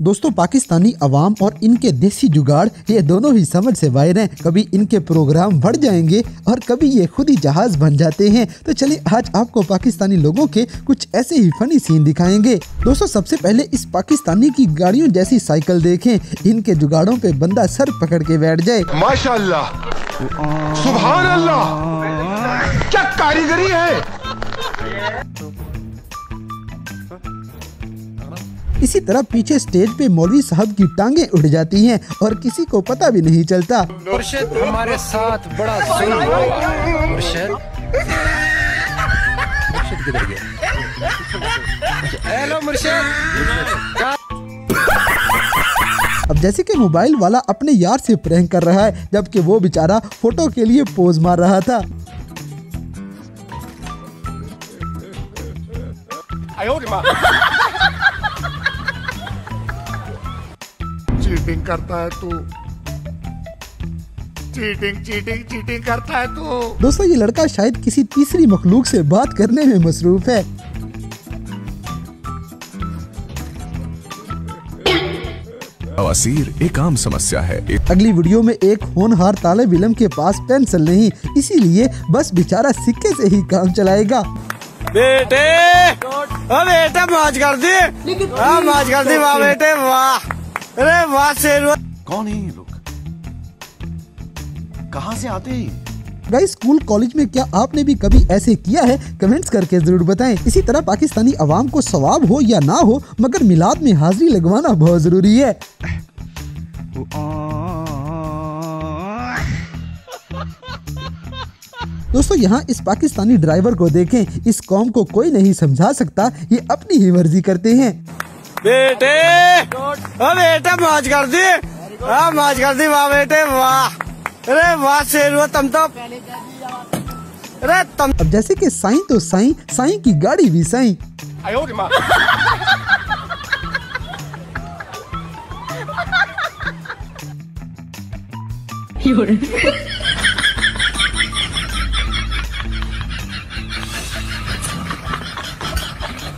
दोस्तों, पाकिस्तानी अवाम और इनके देसी जुगाड़, ये दोनों ही समझ से बाहर हैं। कभी इनके प्रोग्राम बढ़ जाएँगे और कभी ये खुद ही जहाज़ बन जाते हैं। तो चलिए, आज आपको पाकिस्तानी लोगों के कुछ ऐसे ही फनी सीन दिखाएँगे। दोस्तों, सबसे पहले इस पाकिस्तानी की गाड़ियों जैसी साइकिल देखें। इनके जुगाड़ों पे बंदा सर पकड़ के बैठ जाए। अल्लाह क्या कारीगरी है? इसी तरह पीछे स्टेज पे मौलवी साहब की टांगे उड़ जाती हैं और किसी को पता भी नहीं चलता। मुर्शिद हमारे साथ बड़ा मुर्शिद? मुर्शिद किधर गया? हेलो मुर्शिद। अब जैसे कि मोबाइल वाला अपने यार से प्रैंक कर रहा है जबकि वो बेचारा फ़ोटो के लिए पोज मार रहा था। चीटिंग करता है तू। चीटिंग चीटिंग चीटिंग करता है तू। दोस्तों ये लड़का शायद किसी तीसरी मखलूक से बात करने में मसरूफ है। बवासीर एक आम समस्या है। अगली वीडियो में एक होनहार तालब इलम के पास पेंसिल नहीं इसीलिए बस बेचारा सिक्के से ही काम चलाएगा। बेटे ओ बेटे मौज कर दी। हाँ मौज कर दी वाह बेटे वाह। अरे वाह शेर कौन है ये लोग? कहाँ से आते हैं? गाइस स्कूल कॉलेज में क्या आपने भी कभी ऐसे किया है? कमेंट्स करके ज़रूर बताएँ। इसी तरह पाकिस्तानी अवाम को सवाब हो या ना हो मगर मिलाद में हाजिरी लगवाना बहुत ज़रूरी है। दोस्तों यहाँ इस पाकिस्तानी ड्राइवर को देखें। इस कौम को कोई नहीं समझा सकता। ये अपनी ही मर्ज़ी करते हैं। बेटे! ओ बेटे मौज कर दी हाँ मौज कर दी वाह बेटे वाह अरे वाह शेर तुम तो अरे तुम अब जैसे कि साईं तो साईं साईं की गाड़ी भी साईं।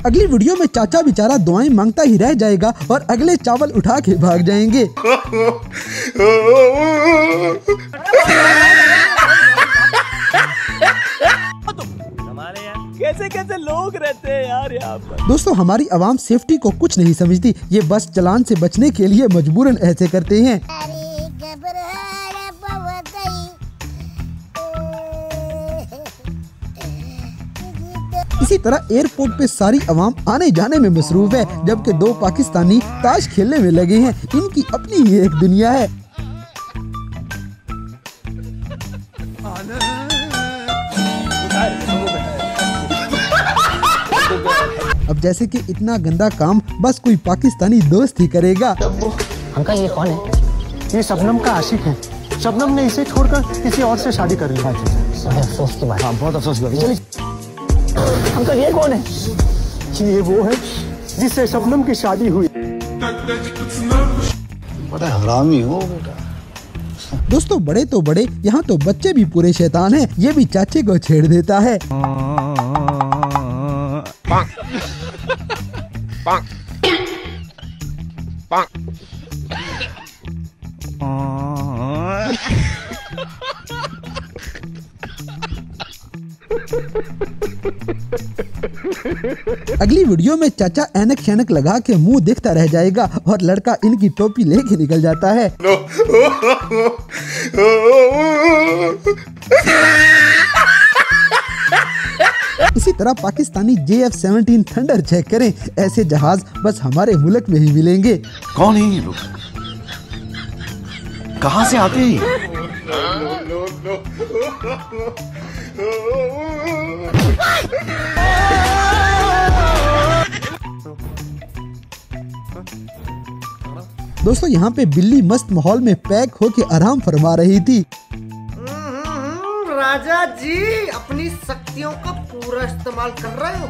अगली वीडियो में चाचा बेचारा दुआएँ माँगता ही रह जाएगा और अगले चावल उठा के भाग जाएँगे। कैसे कैसे लोग रहते हैं यार यहाँ पर? दोस्तों हमारी आवाम सेफ्टी को कुछ नहीं समझती। ये बस चलान से बचने के लिए मजबूरन ऐसे करते हैं। इसी तरह एयरपोर्ट पे सारी आवाम आने जाने में मसरूफ है जबकि दो पाकिस्तानी ताश खेलने में लगे हैं। इनकी अपनी ही एक दुनिया है। अब जैसे कि इतना गंदा काम बस कोई पाकिस्तानी दोस्त ही करेगा। अंकल ये कौन है? ये शबनम का आशिक है। शबनम ने इसे छोड़कर किसी और से शादी कर ली। है बड़े अफसोस की बात। हाँ बहुत अफसोस हुआ चलिए। अंकल ये कौन है ये वो है जिससे शबनम की शादी हुई बड़ा हरामी हो बेटा दोस्तों बड़े तो बड़े यहाँ तो बच्चे भी पूरे शैतान हैं ये भी चाचे को छेड़ देता है अगली वीडियो में चाचा ऐनक शैनक लगा के मुँह देखता रह जाएगा और लड़का इनकी टोपी लेके निकल जाता है। इसी तरह Pakistani J F seventeen thunder check करें। ऐसे जहाज़ बस हमारे मुल्क में ही मिलेंगे। कौन है ये लोग? कहाँ से आते हैं? दोस्तों यहाँ पे बिल्ली मस्त माहौल में पैक होके आराम फरमा रही थी। राजा जी अपनी शक्तियों का पूरा इस्तेमाल कर रहे हो।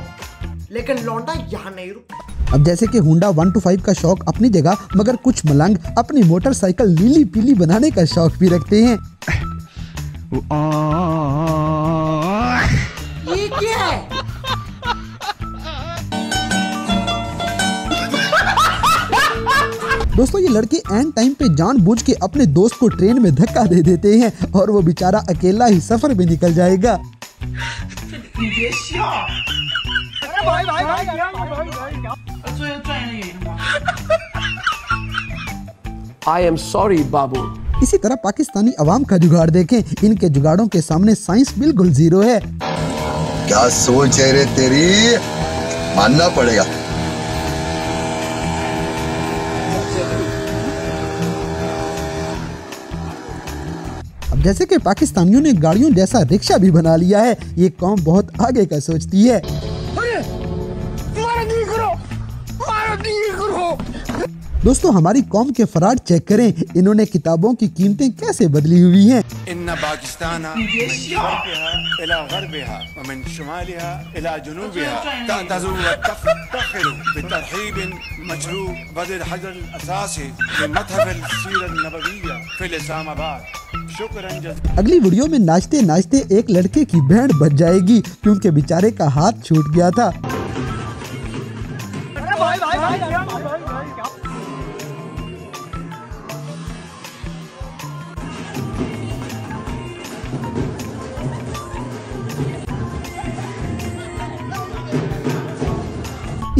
लेकिन लौंडा यहाँ नहीं रुक अब जैसे कि हुंडा 125 का शौक अपनी जगह मगर कुछ मलंग अपनी मोटरसाइकिल नीली पीली बनाने का शौक भी रखते हैं। ये क्या है? दोस्तों ये लड़के एंड टाइम पे जानबूझ के अपने दोस्त को ट्रेन में धक्का दे देते हैं और वो बेचारा अकेला ही सफ़र में निकल जाएगा। I am sorry Babu. इसी तरह पाकिस्तानी अवाम का जुगाड़ देखें। इनके जुगाड़ों के सामने साइंस बिल्कुल ज़ीरो है। क्या सोच है रे तेरी? मानना पड़ेगा। अब जैसे कि पाकिस्तानियों ने गाड़ियों जैसा रिक्शा भी बना लिया है ये कौम बहुत आगे का सोचती है। दोस्तों हमारी कौम के फराड चेक करें इन्होंने किताबों की कीमतें कैसे बदली हुई हैं? अगली वीडियो में नाचते नाचते एक लड़के की भेंट बच जाएगी क्योंकि बेचारे का हाथ छूट गया था। भाई भाई भाई, भाई, भाई, भाई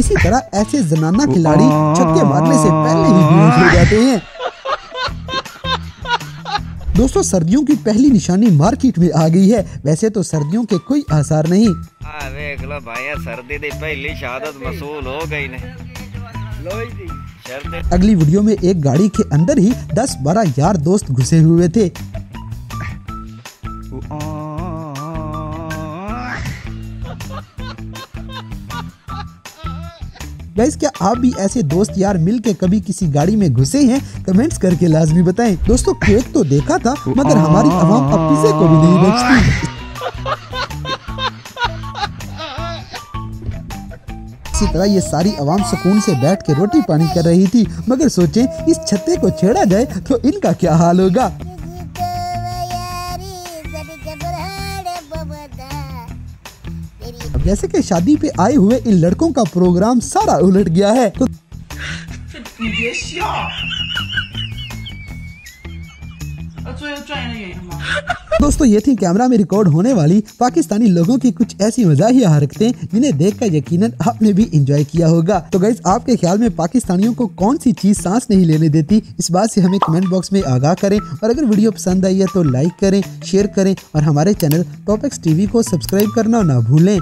इसी तरह ऐसे जनाना खिलाड़ी छक्के मारने से पहले ही बेहोश हो जाते हैं दोस्तों सर्दियों की पहली निशानी मार्केट में आ गई है वैसे तो सर्दियों के कोई आसार नहीं ਆ ਵੇਖ ਲੋ ਭਾਈਆ ਸਰਦੀ ਦੀ ਪਹਿਲੀ ਸ਼ਹਾਦਤ ਮਸੂਲ ਹੋ ਗਈ ਨੇ ਲੋਈ ਦੀ ਸ਼ਰਤ अगली वीडियो में एक गाड़ी के अंदर ही 10-12 यार दोस्त घुसे हुए थे गाइस क्या आप भी ऐसे दोस्त यार मिल के कभी किसी गाड़ी में घुसे हैं? कमेंट्स करके लाजमी बताएँ। दोस्तों, केक तो देखा था, मगर हमारी आवाम अब पिज्जे को भी नहीं बचती। इसी तरह ये सारी आवाम सुकून से बैठ के रोटी पानी कर रही थी, मगर सोचें, इस छत्ते को छेड़ा जाए तो इनका क्या हाल होगा? जैसे कि शादी पे आए हुए इन लड़कों का प्रोग्राम सारा उलट गया है तो दोस्तों, ये थी कैमरा में रिकॉर्ड होने वाली पाकिस्तानी लोगों की कुछ ऐसी मजाहिया हरकतें जिन्हें देखकर यकीनन आपने भी इंजॉय किया होगा। तो गाइज़ आपके ख्याल में पाकिस्तानियों को कौन सी चीज़ सांस नहीं लेने देती? इस बात से हमें कमेंट बॉक्स में आगाह करें और अगर वीडियो पसंद आई है तो लाइक करें शेयर करें और हमारे चैनल टॉपिक्स टीवी को सब्सक्राइब करना ना भूलें।